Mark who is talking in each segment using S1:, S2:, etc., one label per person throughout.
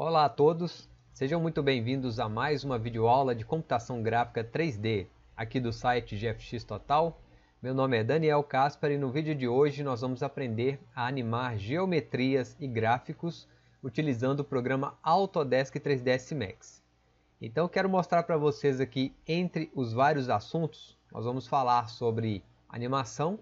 S1: Olá a todos, sejam muito bem-vindos a mais uma videoaula de computação gráfica 3D aqui do site GFX Total. Meu nome é Daniel Caspar e no vídeo de hoje nós vamos aprender a animar geometrias e gráficos utilizando o programa Autodesk 3ds Max. Então quero mostrar para vocês aqui, entre os vários assuntos, nós vamos falar sobre animação,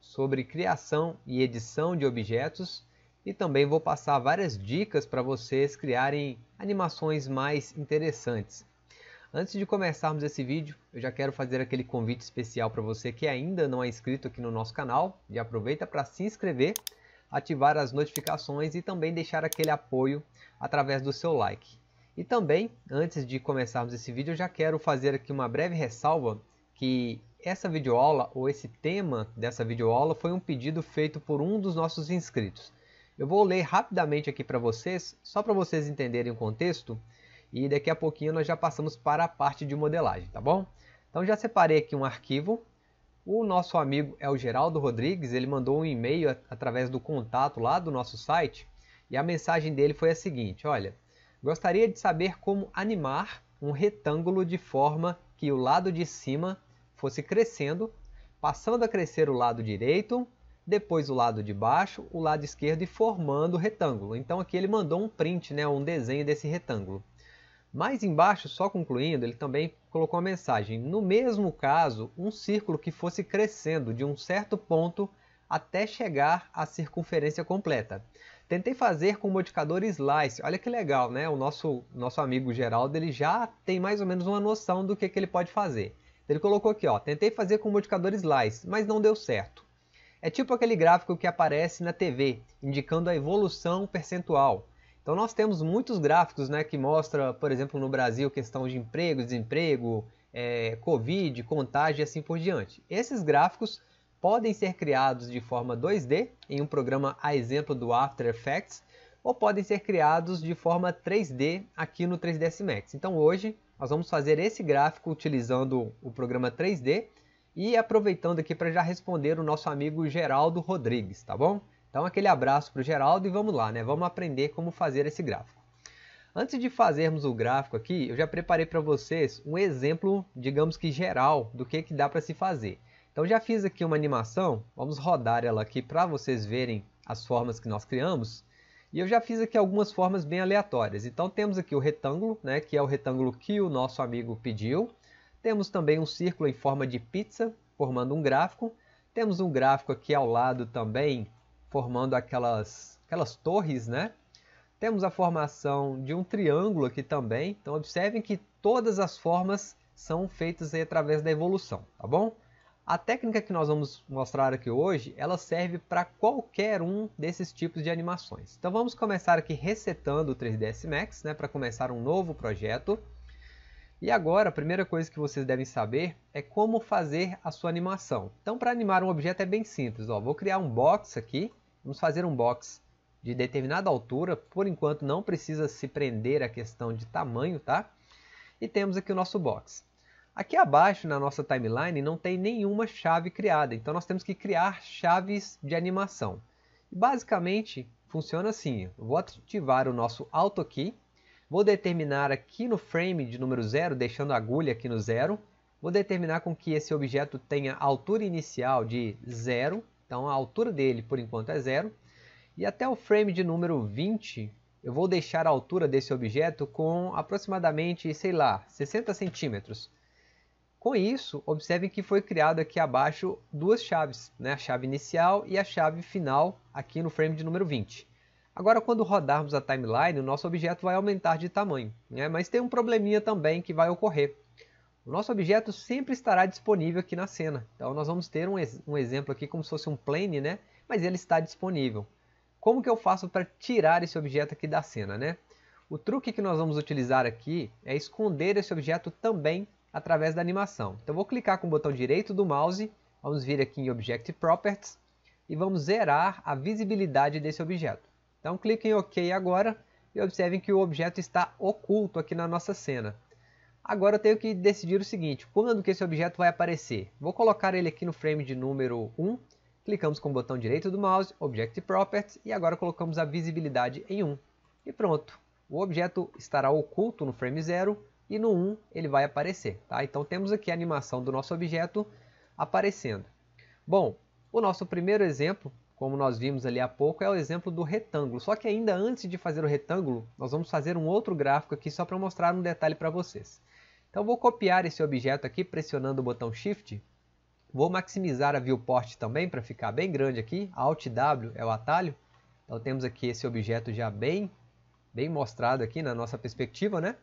S1: sobre criação e edição de objetos e também vou passar várias dicas para vocês criarem animações mais interessantes. Antes de começarmos esse vídeo, eu já quero fazer aquele convite especial para você que ainda não é inscrito aqui no nosso canal e aproveita para se inscrever, ativar as notificações e também deixar aquele apoio através do seu like. E também, antes de começarmos esse vídeo, eu já quero fazer aqui uma breve ressalva que essa videoaula ou esse tema dessa videoaula foi um pedido feito por um dos nossos inscritos. Eu vou ler rapidamente aqui para vocês, só para vocês entenderem o contexto, e daqui a pouquinho nós já passamos para a parte de modelagem, tá bom? Então já separei aqui um arquivo. O nosso amigo é o Geraldo Rodrigues, ele mandou um e-mail através do contato lá do nosso site, e a mensagem dele foi a seguinte, olha, Gostaria de saber como animar um retângulo de forma que o lado de cima fosse crescendo, passando a crescer o lado direito, depois o lado de baixo, o lado esquerdo e formando o retângulo. Então aqui ele mandou um print, né, um desenho desse retângulo. Mais embaixo, só concluindo, ele também colocou a mensagem, no mesmo caso, um círculo que fosse crescendo de um certo ponto até chegar à circunferência completa. Tentei fazer com o modificador Slice. Olha que legal, né? O nosso, nosso amigo Geraldo ele já tem mais ou menos uma noção do que, que ele pode fazer. Ele colocou aqui, ó, tentei fazer com o modificador Slice, mas não deu certo. É tipo aquele gráfico que aparece na TV, indicando a evolução percentual. Então nós temos muitos gráficos né, que mostra, por exemplo, no Brasil, questão de emprego, desemprego, é, Covid, contágio e assim por diante. Esses gráficos podem ser criados de forma 2D, em um programa a exemplo do After Effects, ou podem ser criados de forma 3D aqui no 3ds Max. Então hoje nós vamos fazer esse gráfico utilizando o programa 3D e aproveitando aqui para já responder o nosso amigo Geraldo Rodrigues, tá bom? Então aquele abraço para o Geraldo e vamos lá, né? Vamos aprender como fazer esse gráfico. Antes de fazermos o gráfico aqui, eu já preparei para vocês um exemplo, digamos que geral, do que, que dá para se fazer. Então já fiz aqui uma animação, vamos rodar ela aqui para vocês verem as formas que nós criamos. E eu já fiz aqui algumas formas bem aleatórias. Então temos aqui o retângulo, né, que é o retângulo que o nosso amigo pediu. Temos também um círculo em forma de pizza, formando um gráfico. Temos um gráfico aqui ao lado também, formando aquelas, aquelas torres, né? Temos a formação de um triângulo aqui também. Então observem que todas as formas são feitas através da evolução, tá bom? A técnica que nós vamos mostrar aqui hoje, ela serve para qualquer um desses tipos de animações. Então vamos começar aqui resetando o 3ds Max, né, para começar um novo projeto. E agora, a primeira coisa que vocês devem saber é como fazer a sua animação. Então para animar um objeto é bem simples. Ó, vou criar um box aqui, vamos fazer um box de determinada altura, por enquanto não precisa se prender a questão de tamanho, tá? E temos aqui o nosso box. Aqui abaixo na nossa timeline não tem nenhuma chave criada, então nós temos que criar chaves de animação. Basicamente funciona assim, eu vou ativar o nosso Auto Key, vou determinar aqui no frame de número 0, deixando a agulha aqui no 0, vou determinar com que esse objeto tenha altura inicial de 0, então a altura dele por enquanto é 0, e até o frame de número 20 eu vou deixar a altura desse objeto com aproximadamente, sei lá, 60 centímetros. Com isso, observem que foi criado aqui abaixo duas chaves, né? a chave inicial e a chave final aqui no frame de número 20. Agora, quando rodarmos a timeline, o nosso objeto vai aumentar de tamanho, né? mas tem um probleminha também que vai ocorrer. O nosso objeto sempre estará disponível aqui na cena. Então, nós vamos ter um, um exemplo aqui como se fosse um plane, né? mas ele está disponível. Como que eu faço para tirar esse objeto aqui da cena? Né? O truque que nós vamos utilizar aqui é esconder esse objeto também através da animação. Então vou clicar com o botão direito do mouse, vamos vir aqui em Object Properties e vamos zerar a visibilidade desse objeto. Então clique em OK agora e observem que o objeto está oculto aqui na nossa cena. Agora eu tenho que decidir o seguinte, quando que esse objeto vai aparecer? Vou colocar ele aqui no frame de número 1, clicamos com o botão direito do mouse, Object Properties, e agora colocamos a visibilidade em 1. E pronto, o objeto estará oculto no frame 0 e no 1 ele vai aparecer. Tá? Então temos aqui a animação do nosso objeto aparecendo. Bom, o nosso primeiro exemplo, como nós vimos ali há pouco, é o exemplo do retângulo. Só que ainda antes de fazer o retângulo, nós vamos fazer um outro gráfico aqui só para mostrar um detalhe para vocês. Então vou copiar esse objeto aqui pressionando o botão Shift. Vou maximizar a viewport também para ficar bem grande aqui. Alt W é o atalho. Então temos aqui esse objeto já bem, bem mostrado aqui na nossa perspectiva, né?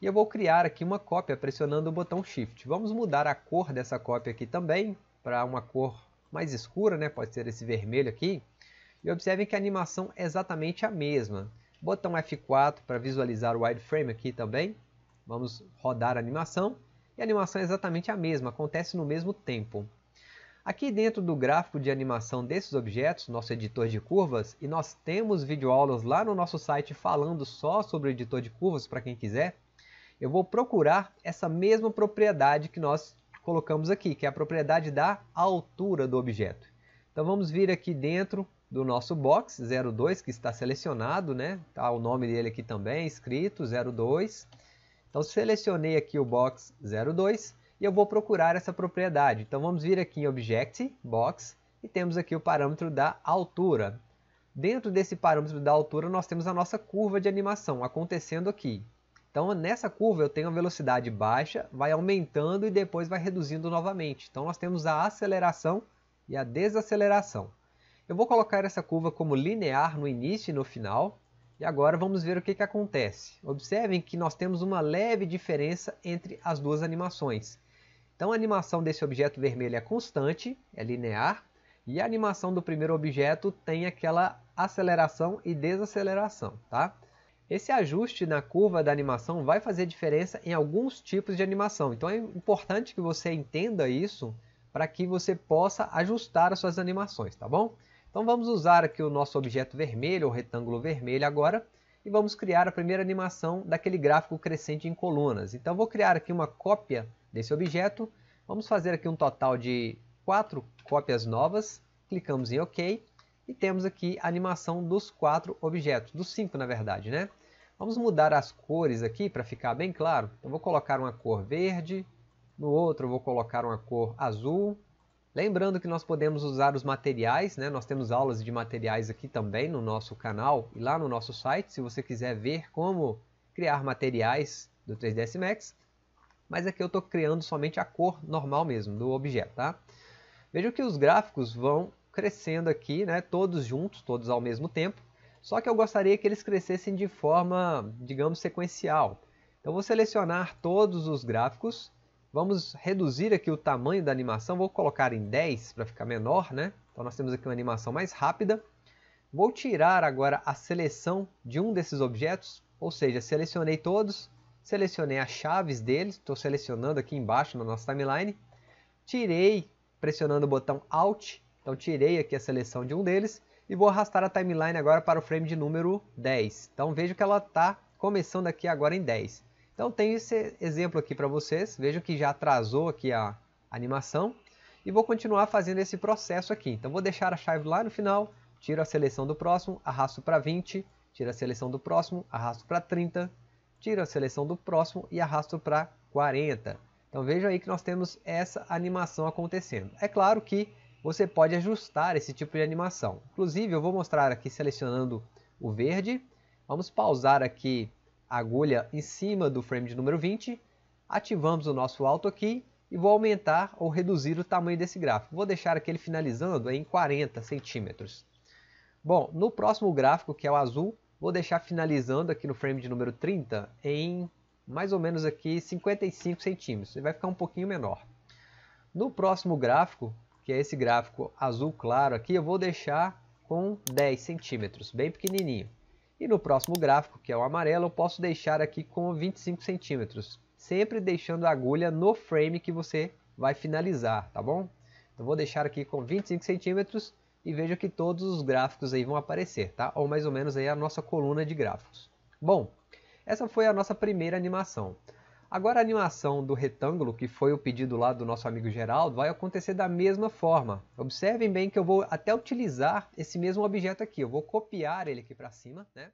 S1: E eu vou criar aqui uma cópia pressionando o botão Shift. Vamos mudar a cor dessa cópia aqui também para uma cor mais escura, né? pode ser esse vermelho aqui. E observem que a animação é exatamente a mesma. Botão F4 para visualizar o wireframe aqui também. Vamos rodar a animação. E a animação é exatamente a mesma, acontece no mesmo tempo. Aqui dentro do gráfico de animação desses objetos, nosso editor de curvas, e nós temos videoaulas lá no nosso site falando só sobre o editor de curvas para quem quiser, eu vou procurar essa mesma propriedade que nós colocamos aqui, que é a propriedade da altura do objeto. Então vamos vir aqui dentro do nosso box 02, que está selecionado, né? Tá o nome dele aqui também, escrito 02. Então selecionei aqui o box 02 e eu vou procurar essa propriedade. Então vamos vir aqui em Object, Box, e temos aqui o parâmetro da altura. Dentro desse parâmetro da altura nós temos a nossa curva de animação acontecendo aqui. Então nessa curva eu tenho a velocidade baixa, vai aumentando e depois vai reduzindo novamente. Então nós temos a aceleração e a desaceleração. Eu vou colocar essa curva como linear no início e no final. E agora vamos ver o que, que acontece. Observem que nós temos uma leve diferença entre as duas animações. Então a animação desse objeto vermelho é constante, é linear, e a animação do primeiro objeto tem aquela aceleração e desaceleração. Tá? Esse ajuste na curva da animação vai fazer diferença em alguns tipos de animação. Então é importante que você entenda isso para que você possa ajustar as suas animações, tá bom? Então vamos usar aqui o nosso objeto vermelho, o retângulo vermelho agora, e vamos criar a primeira animação daquele gráfico crescente em colunas. Então vou criar aqui uma cópia desse objeto, vamos fazer aqui um total de quatro cópias novas, clicamos em OK, e temos aqui a animação dos quatro objetos, dos cinco na verdade, né? Vamos mudar as cores aqui para ficar bem claro. Então vou colocar uma cor verde, no outro vou colocar uma cor azul. Lembrando que nós podemos usar os materiais, né? nós temos aulas de materiais aqui também no nosso canal e lá no nosso site, se você quiser ver como criar materiais do 3ds Max. Mas aqui eu estou criando somente a cor normal mesmo do objeto. Tá? Vejam que os gráficos vão crescendo aqui, né, todos juntos, todos ao mesmo tempo. Só que eu gostaria que eles crescessem de forma, digamos, sequencial. Então vou selecionar todos os gráficos. Vamos reduzir aqui o tamanho da animação. Vou colocar em 10 para ficar menor, né? Então nós temos aqui uma animação mais rápida. Vou tirar agora a seleção de um desses objetos, ou seja, selecionei todos, selecionei as chaves deles, estou selecionando aqui embaixo na nossa timeline, tirei pressionando o botão Alt então tirei aqui a seleção de um deles e vou arrastar a timeline agora para o frame de número 10. Então vejo que ela está começando aqui agora em 10. Então tenho esse exemplo aqui para vocês. Vejo que já atrasou aqui a animação. E vou continuar fazendo esse processo aqui. Então vou deixar a chave lá no final, tiro a seleção do próximo, arrasto para 20, tiro a seleção do próximo, arrasto para 30, tiro a seleção do próximo e arrasto para 40. Então vejam aí que nós temos essa animação acontecendo. É claro que você pode ajustar esse tipo de animação. Inclusive, eu vou mostrar aqui selecionando o verde. Vamos pausar aqui a agulha em cima do frame de número 20. Ativamos o nosso Auto aqui e vou aumentar ou reduzir o tamanho desse gráfico. Vou deixar aqui ele finalizando em 40 centímetros. Bom, no próximo gráfico, que é o azul, vou deixar finalizando aqui no frame de número 30 em mais ou menos aqui 55 centímetros. Ele vai ficar um pouquinho menor. No próximo gráfico, que é esse gráfico azul claro aqui, eu vou deixar com 10 centímetros, bem pequenininho. E no próximo gráfico, que é o amarelo, eu posso deixar aqui com 25 centímetros, sempre deixando a agulha no frame que você vai finalizar, tá bom? Eu vou deixar aqui com 25 centímetros e veja que todos os gráficos aí vão aparecer, tá? Ou mais ou menos aí a nossa coluna de gráficos. Bom, essa foi a nossa primeira animação. Agora a animação do retângulo, que foi o pedido lá do nosso amigo Geraldo, vai acontecer da mesma forma. Observem bem que eu vou até utilizar esse mesmo objeto aqui. Eu vou copiar ele aqui para cima, né?